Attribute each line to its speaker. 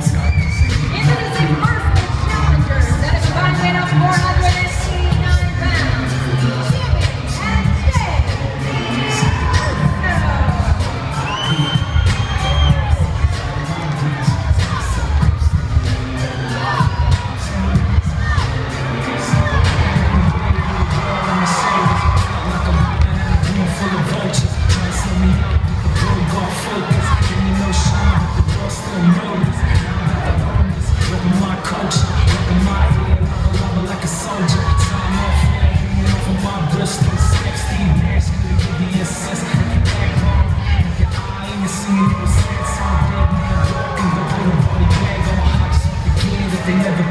Speaker 1: Scott. thing